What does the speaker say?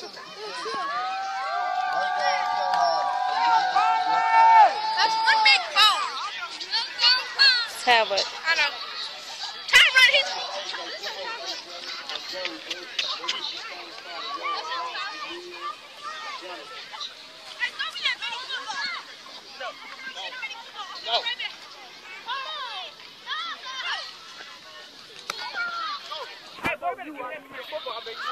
That's one big bone. Let's have it. I know. Time right here. No. No. Hey, boy, better get that football, baby.